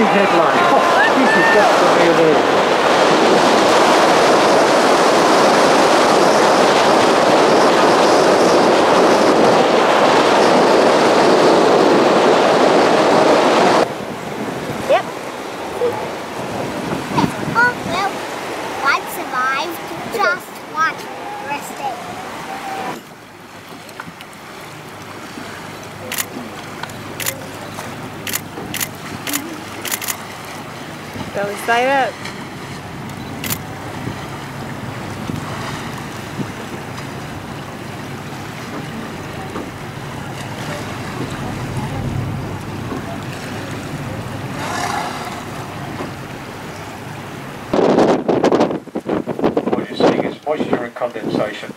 massive headline. Oh, this is the real deal. Yep. Oh, well, survived. Just one resting. Belly side up. What you're is moisture and condensation.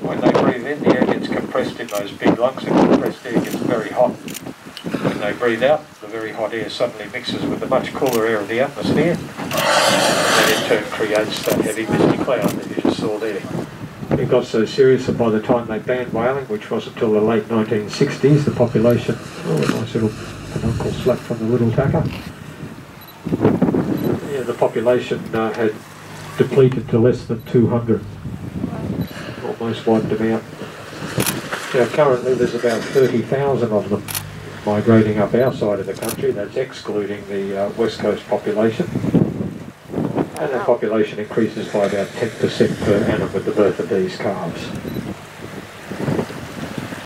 When they breathe in, the air gets compressed in those big lungs, and compressed air gets very hot. When they breathe out, the very hot air suddenly mixes with the much cooler air of the atmosphere, and that in turn creates that heavy misty cloud that you just saw there. It got so serious that by the time they banned whaling, which wasn't until the late 1960s, the population, oh, a nice little peduncle slap from the little tacker, yeah, the population uh, had depleted to less than 200. Almost wiped them out. Now currently there's about 30,000 of them migrating up our side of the country, that's excluding the uh, west coast population. And the population increases by about 10% per annum with the birth of these calves.